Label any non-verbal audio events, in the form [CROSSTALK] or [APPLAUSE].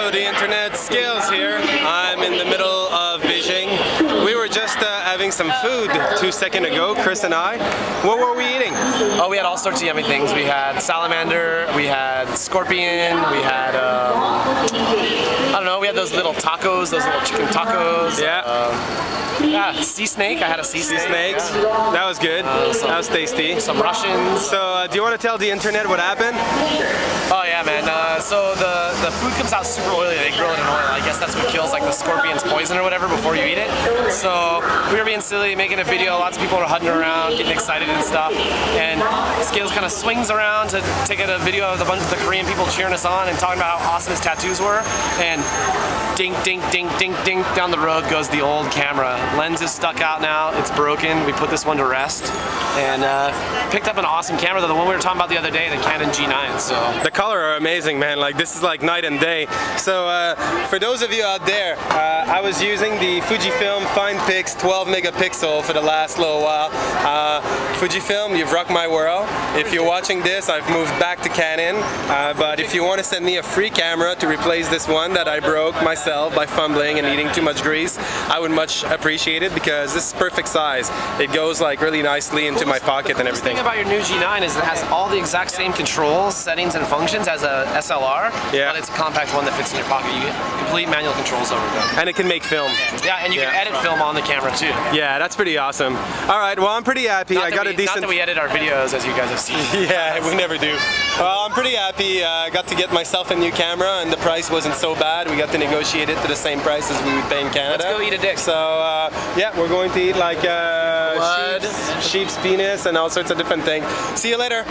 Hello, the internet Scales here. I'm in the middle of Beijing. We were just uh, having some food two seconds ago, Kris and I. What were we eating? Oh, we had all sorts of yummy things. We had salamander, we had scorpion, we had, um, I don't know, we had those little tacos, those little chicken tacos. Yeah. Um, yeah, sea snake. I had a sea, Sea snake. snakes. yeah. That was good. some- That was tasty. Some Russians. So, uh, do you want to tell the internet what happened? Oh yeah, man. Uh, so the the food comes out super oily. They grill it in oil. I guess that's what kills like the scorpion's poison or whatever before you eat it. So we were being silly, making a video. Lots of people were hunting around, getting excited and stuff. And Scales kind of swings around to take a video of a bunch of the Korean people cheering us on and talking about how awesome his tattoos were. And ding, ding, ding, ding, ding, down the road goes the old camera. Lens is stuck out now. It's broken. We put this one to rest and uh, picked up an awesome camera, the one we were talking about the other day, the Canon G9. So. The color are amazing, man. Like this is like night and day. So uh, for those of you out there, uh, I was using the Fujifilm FinePix 12 megapixel for the last little while. Uh, Fujifilm, you've rocked my world. If you're watching this, I've moved back to Canon. Uh, but if you want to send me a free camera to replace this one that I broke myself by fumbling and eating too much grease, I would much appreciate it because this is perfect size. It goes like really nicely into my pocket and everything. The thing about your new G9 is it has all the exact same controls, settings, and functions as a SLR, Yeah. but it's a compact one that fits in your pocket. You get complete manual controls over it. And it can make film. Yeah, and you can edit film on the camera too. Yeah, that's pretty awesome. All right, well, I'm pretty happy. Not I got we, a decent. Not that we edit our videos, as you guys have seen. [LAUGHS] yeah, we never do. Well, I'm pretty happy. Uh, I got to get myself a new camera, and the price wasn't so bad. We got to negotiate it to the same price as we would pay in Canada. Let's go eat a dick. So uh, yeah, we're going to eat like uh, sheep's, sheep's penis and all sorts of different things. See you later.